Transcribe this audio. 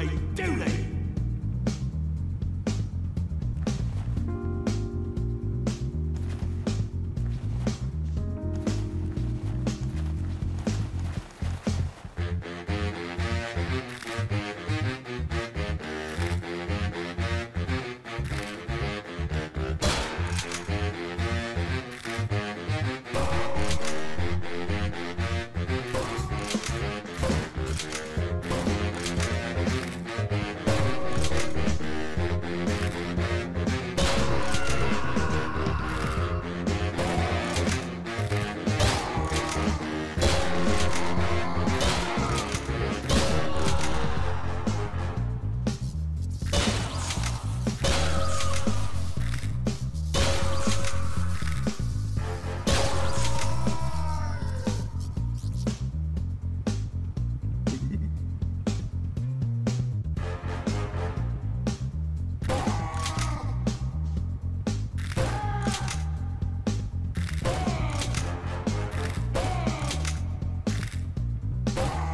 they? Do they? Bye.